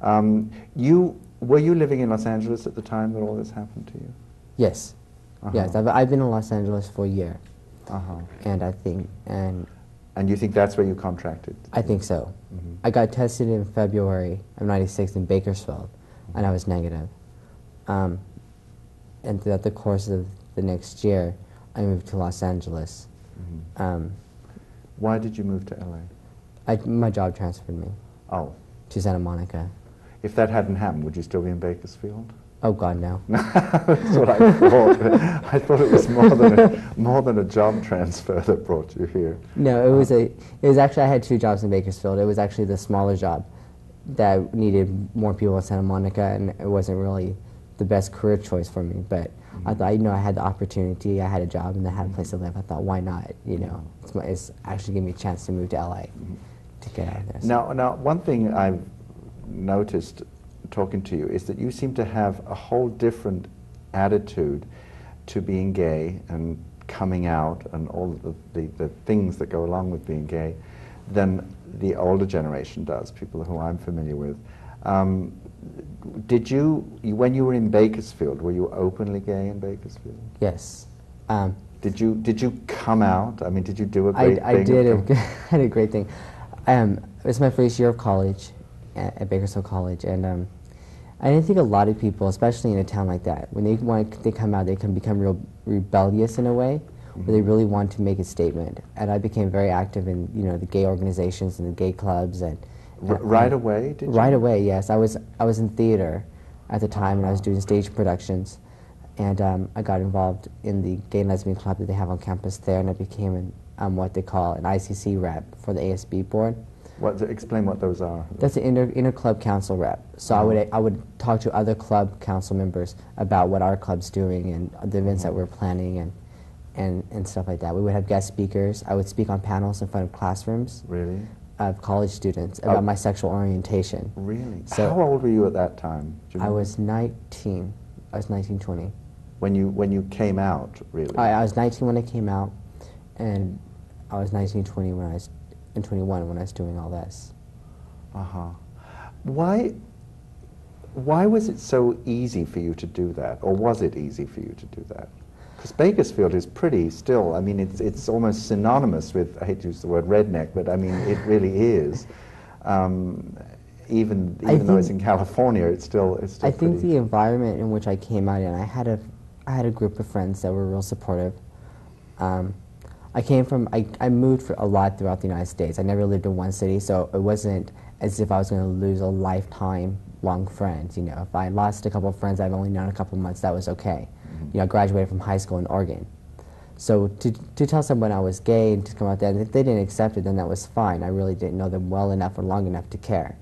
Um, you were you living in Los Angeles at the time that all this happened to you? Yes. Uh-huh. Yes, I've, I've been in Los Angeles for a year, Uh-huh. and I think, and And you think that's where you contracted? I think so. Mhm. I got tested in February of '96 in Bakersfield, and I was negative. Um, and throughout the course of the next year, I moved to Los Angeles. Mhm. Um, Why did you move to LA? I, my job transferred me Oh, to Santa Monica. If that hadn't happened, would you still be in Bakersfield? Oh God, no. That's what I thought. I thought it was more than a, more than a job transfer that brought you here. No, it was uh, a. It was actually I had two jobs in Bakersfield. It was actually the smaller job that needed more people in Santa Monica, and it wasn't really the best career choice for me. But I mm-hmm. thought, you know, I had the opportunity, I had a job, and I had a place to live. I thought, why not? You know, mm-hmm. it's, my- it's actually giving me a chance to move to LA mm-hmm. to get out of. So- Now, now, one thing I've noticed talking to you is that you seem to have a whole different attitude to being gay and coming out and all the, the, the things that go along with being gay than the older generation does, people who I'm familiar with. Um, did you, you, when you were in Bakersfield, were you openly gay in Bakersfield? yes. Um, Did you, did you come out? I mean, did you do a I, great I thing? of did. A, g- had a great thing. Um, it was my first year of college at, at Bakersfield College, and um, I didn't think a lot of people, especially in a town like that, when they want they come out, they can become real rebellious in a way, where they Mhm. really want to make a statement. And I became very active in you know the gay organizations and the gay clubs, and, R- right away, did you? Right away, yes. I was I was in theater at the time, and I was doing stage productions, and um, I got involved in the gay and lesbian club that they have on campus there, and I became an, um, what they call an ICC rep for the ASB board. What, explain what those are. That's an inter, inter club council rep. So I would I would talk to other club council members about what our club's doing and the events that we're planning and, and and stuff like that. We would have guest speakers. I would speak on panels in front of classrooms Really? of college students about Oh. my sexual orientation. Really? So- How old were you at that time? I was 19. I was 19, 20. when you when you came out, really. I, I was 19 when I came out, and I was 19, 20 when I was, and 21 when I was doing all this. Uh huh. Why? Why was it so easy for you to do that, or was it easy for you to do that? Because Bakersfield is pretty still. I mean, it's it's almost synonymous with. I hate to use the word redneck, but I mean it really is. Um, even even though it's in California, it's still it's still I think the environment in which I came out in, I had a, I had a group of friends that were real supportive. Um, I came from, I, I moved for a lot throughout the United States. I never lived in one city, so it wasn't as if I was going to lose a lifetime long friends. You know, if I lost a couple of friends I've only known a couple of months, that was okay. Mm-hmm. You know, I graduated from high school in Oregon. So to, to tell someone I was gay and to come out there, if they didn't accept it, then that was fine. I really didn't know them well enough or long enough to care.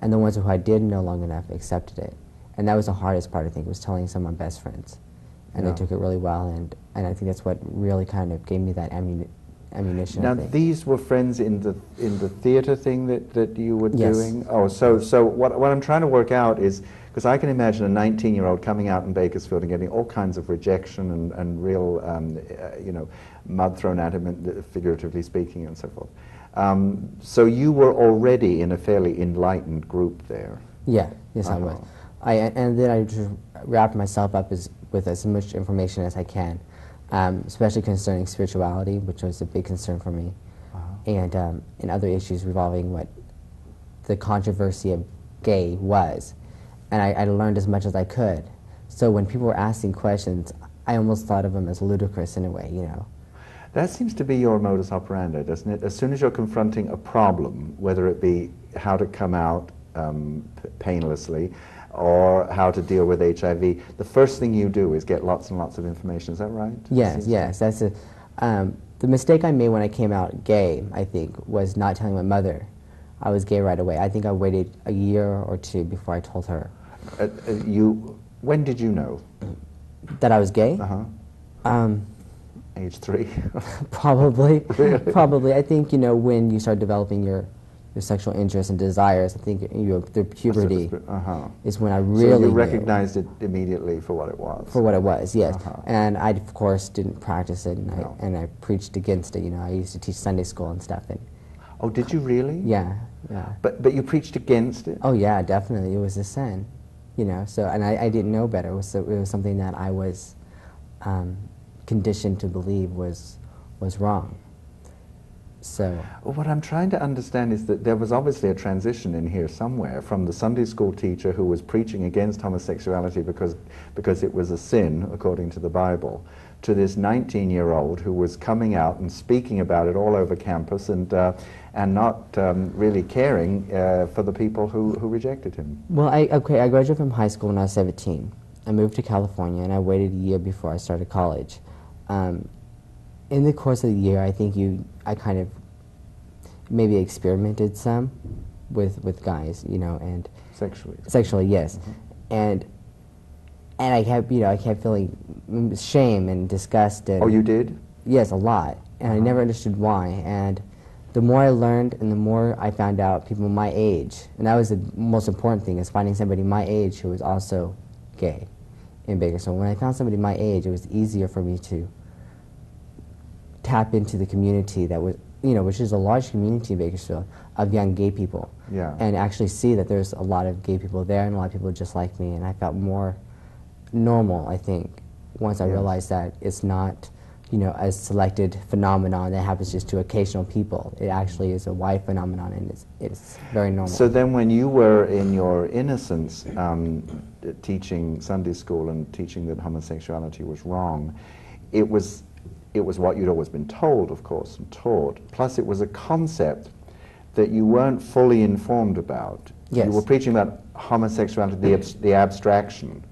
And the ones who I did know long enough accepted it. And that was the hardest part, I think, was telling some of my best friends. And Yeah. they took it really well, and, and I think that's what really kind of gave me that ammuni- ammunition. Now these were friends in the in the theater thing that, that you were Yes. doing. Oh, so so what what I'm trying to work out is because I can imagine a 19 year old coming out in Bakersfield and getting all kinds of rejection and and real um, uh, you know mud thrown at him, and, uh, figuratively speaking, and so forth. Um, so you were already in a fairly enlightened group there. Yeah, yes, I was. Uh-huh. I, and then I just wrapped myself up as, with as much information as I can, um, especially concerning spirituality, which was a big concern for me, Uh-huh. and, um, and other issues revolving what the controversy of gay was. And I, I learned as much as I could. So when people were asking questions, I almost thought of them as ludicrous in a way, you know. That seems to be your modus operandi, doesn't it? As soon as you're confronting a problem, whether it be how to come out um, painlessly or how to deal with HIV, the first thing you do is get lots and lots of information. Is that right? Yes, yes. That's a, um, the mistake I made when I came out gay, I think, was not telling my mother I was gay right away. I think I waited a year or two before I told her Uh, uh, you, when did you know? that I was gay. Uh-huh. Um, Age three? probably, Really? probably. I think you know when you start developing your your sexual interests and desires. I think you know through puberty Uh-huh. is when I really So you knew recognized it immediately for what it was. for what it was. Yes, Uh-huh. and I of course didn't practice it, and No. I and I preached against it. You know, I used to teach Sunday school and stuff, and Oh, did you really? Yeah, yeah. But but you preached against it. Oh yeah, definitely. It was a sin, you know. So and I, I didn't know better. It was, it was something that I was um, conditioned to believe was was wrong. So what I'm trying to understand is that there was obviously a transition in here somewhere from the Sunday school teacher who was preaching against homosexuality because, because it was a sin, according to the Bible, to this 19 year old who was coming out and speaking about it all over campus and, uh, and not um, really caring uh, for the people who, who rejected him. well, I okay. I graduated from high school when I was 17. I moved to California and I waited a year before I started college. Um, in the course of the year, I think you I kind of maybe experimented some with with guys, you know, and Sexually. sexually, yes, and and I kept you know I kept feeling mm, shame and disgust and Oh, you did? yes a lot, and I Uh-huh. never understood why. And the more I learned, and the more I found out people my age, and that was the most important thing is finding somebody my age who was also gay in Bakersfield. When I found somebody my age, it was easier for me to tap into the community that was you know which is a large community in Bakersfield of young gay people Yeah. and actually see that there's a lot of gay people there and a lot of people just like me and I felt more normal I think once I Yes. realized that it's not you know a selected phenomenon that happens just to occasional people it actually is a wide phenomenon and it's, it's very normal So then, when you were in your innocence um, teaching Sunday school and teaching that homosexuality was wrong, it was, it was what you'd always been told, of course, and taught. Plus, it was a concept that you weren't fully informed about. Yes. You were preaching about homosexuality, the, abs- the abstraction.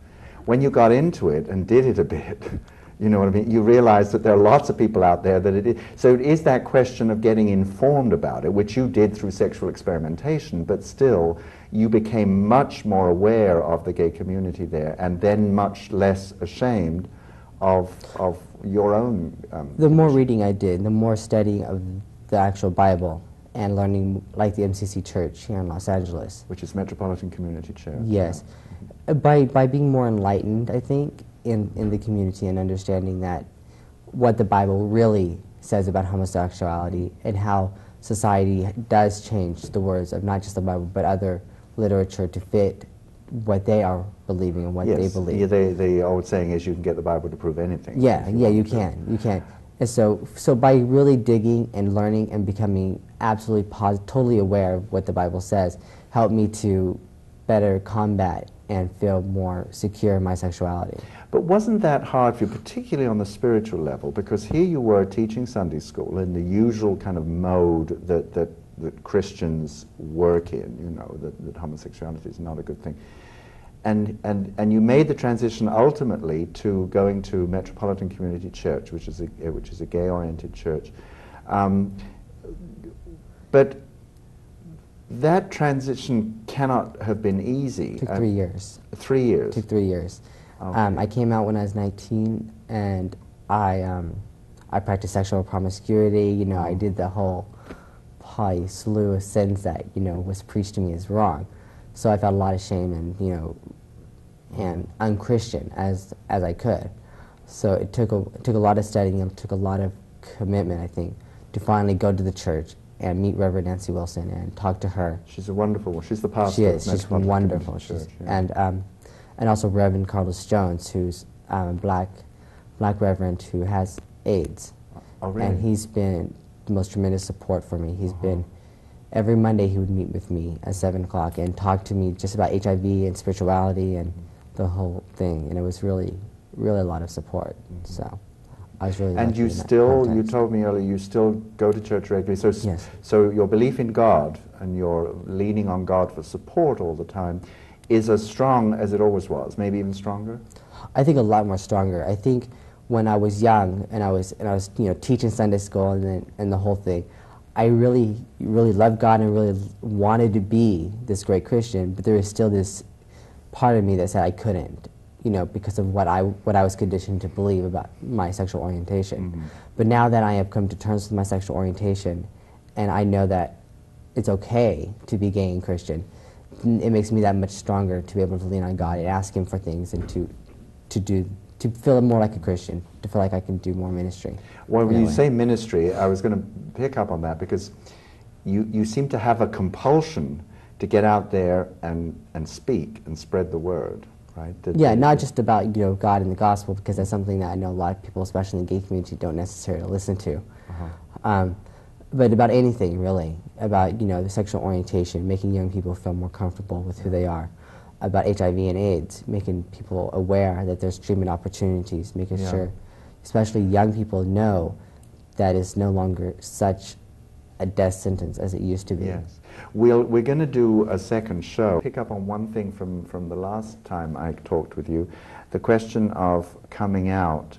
When you got into it and did it a bit, you know what I mean, you realized that there are lots of people out there that it is. So it is that question of getting informed about it, which you did through sexual experimentation, but still you became much more aware of the gay community there and then much less ashamed of, of your own. Um, the more reading I did the more studying of the actual Bible and learning like the MCC Church here in Los Angeles which is Metropolitan Community Church. Yes. Uh, By, by being more enlightened, I think, in, in the community and understanding that what the Bible really says about homosexuality and how society does change the words of not just the Bible but other literature to fit what they are believing and what yes. they believe. Yeah, they, the old saying is you can get the Bible to prove anything. Yeah, if yeah, you can, you can. And so, so by really digging and learning and becoming absolutely pos- totally aware of what the Bible says, helped me to better combat and feel more secure in my sexuality. But wasn't that hard for you, particularly on the spiritual level? Because here you were teaching Sunday school in the usual kind of mode that, that, that Christians work in, you know, that, that homosexuality is not a good thing. And, and, and you made the transition ultimately to going to Metropolitan Community Church, which is a, uh, which is a gay-oriented church. Um, but that transition cannot have been easy. It took Uh, three years. Three years. took three years. Okay. Um, I came out when I was 19, and I um, I practiced sexual promiscuity. You know, I did the whole slew of sins that you know was preached to me as wrong. So I felt a lot of shame and you know, and unchristian as as I could. So it took a it took a lot of studying. It took a lot of commitment, I think, to finally go to the church and meet Reverend Nancy Wilson and talk to her She's a wonderful one. She's the pastor. she is. She's wonderful. She's, Church, yeah. And um, and also Reverend Carlos Jones, who's um, a black black reverend who has AIDS, oh, really? and he's been the most tremendous support for me. He's been every Monday he would meet with me at seven o'clock and talk to me just about HIV and spirituality and the whole thing, and it was really really a lot of support. So I was really and you still, you told me earlier, you still go to church regularly. So, Yes. so your belief in God and your leaning on God for support all the time is as strong as it always was, maybe even stronger. I think a lot more stronger. I think when I was young and I was and I was you know teaching Sunday school and then, and the whole thing, I really really loved God and really wanted to be this great Christian, but there was still this part of me that said I couldn't, you know, because of what I what I was conditioned to believe about my sexual orientation. Mhm. But now that I have come to terms with my sexual orientation, and I know that it's okay to be gay and Christian, it makes me that much stronger to be able to lean on God and ask Him for things and to, to do, to feel more like a Christian, to feel like I can do more ministry. Well, when you way. say ministry, I was going to pick up on that because you, you seem to have a compulsion to get out there and, and speak and spread the word, right? That- Yeah, not just about you know God and the gospel, because that's something that I know a lot of people, especially in the gay community, don't necessarily listen to. Uh-huh. Um, but about anything really, about you know the sexual orientation, making young people feel more comfortable with who they are, about HIV and AIDS, making people aware that there's treatment opportunities, making Yeah. sure, especially young people, know that it's no longer such a death sentence as it used to be. Yes. We'll, we're going to do a second show. Pick up on one thing from, from the last time I talked with you, the question of coming out.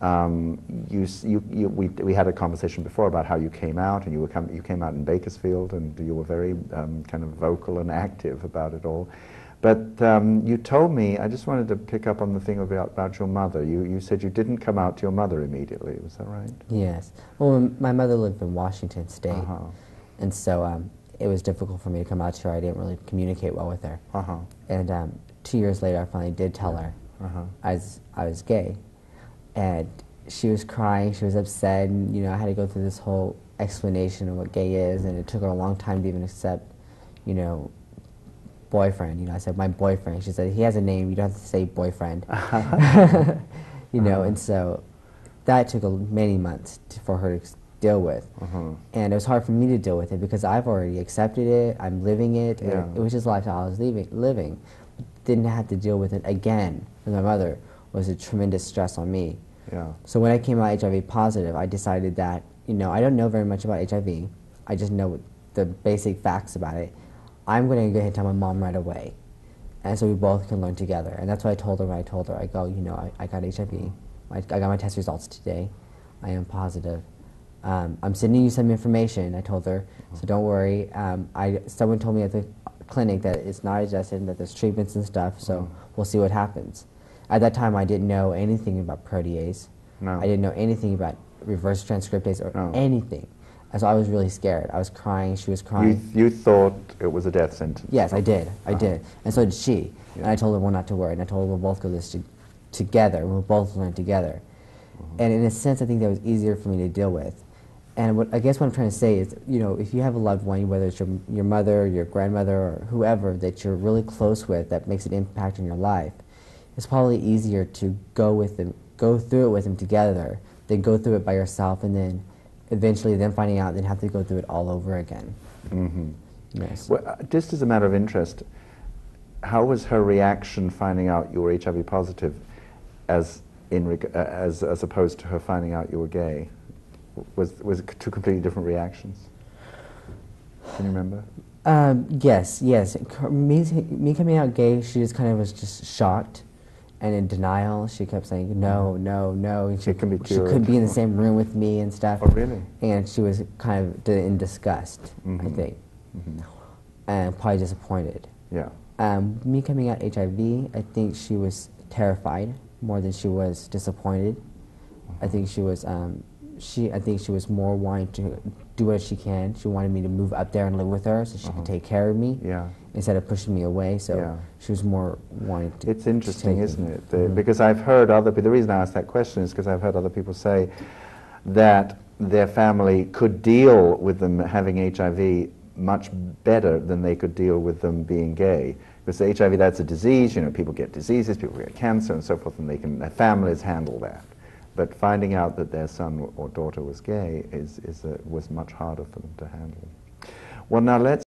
Um, you, you, you, we, we had a conversation before about how you came out, and you, were come, you came out in Bakersfield, and you were very um, kind of vocal and active about it all. But um, you told me, I just wanted to pick up on the thing about, about your mother. You, you said you didn't come out to your mother immediately, was that right? Yes. Well, my mother lived in Washington State, Uh-huh. and so um, it was difficult for me to come out to her. I didn't really communicate well with her. Uh-huh. And um, two years later, I finally did tell her Uh-huh. I was I was gay, and she was crying. She was upset, and you know I had to go through this whole explanation of what gay is, and it took her a long time to even accept, you know, boyfriend. You know, I said my boyfriend. She said he has a name. You don't have to say boyfriend. you know, and so that took a, many months to, for her to deal with. Uh-huh. And it was hard for me to deal with it because I've already accepted it. I'm living it. Yeah. It was just lifestyle I was living. living. Didn't have to deal with it again with my mother was a tremendous stress on me. Yeah. So when I came out HIV positive, I decided that you know I don't know very much about HIV. I just know the basic facts about it. I'm going to go ahead and tell my mom right away, and so we both can learn together. And that's what I told her. When I told her, I go, you know, I, I got HIV. I, I got my test results today. I am positive. Um, I'm sending you some information. I told her, so don't worry. Um, I someone told me at the clinic that it's not adjusted, that there's treatments and stuff. So we'll see what happens. At that time, I didn't know anything about protease. No. I didn't know anything about reverse transcriptase or No. anything. And so I was really scared. I was crying. She was crying. you thought it was a death sentence? Yes, I did. I Uh-huh. did. And so did she. And I told her, well, not to worry. And I told her we'll both go this to, together. We'll both learn together. Uh-huh. And in a sense, I think that was easier for me to deal with. And what I guess what I'm trying to say is, you know, if you have a loved one, whether it's your, your mother, your grandmother, or whoever that you're really close with that makes an impact in your life, it's probably easier to go with them, go through it with them together, than go through it by yourself and then eventually then finding out, they'd have to go through it all over again. hmm Yes. Well, uh, just as a matter of interest, how was her reaction finding out you were HIV positive, as in reg- uh, as as opposed to her finding out you were gay? Was was it two completely different reactions? Can you remember? Um, yes, yes. Me, me coming out gay, she just kind of was just shocked and in denial. She kept saying, no, no, no. And she, It can be she couldn't be in the same room with me and stuff. Oh, really? And she was kind of in disgust, I Mhm. think, hmm and probably disappointed. Yeah. Um, me coming out HIV, I think she was terrified more than she was disappointed. I think she was, um, she, I think she was more wanting to do what she can. She wanted me to move up there and live with her so she Uh-huh. could take care of me Yeah. Instead of pushing me away. So Yeah. she was more wanting to. It's interesting, take isn't it? The- Mhm. Because I've heard other people, the reason I asked that question is because I've heard other people say that their family could deal with them having HIV much better than they could deal with them being gay. Because HIV, that's a disease, you know, people get diseases, people get cancer and so forth, and they can, their families handle that. But finding out that their son or daughter was gay is, is a, was much harder for them to handle. Well, now let's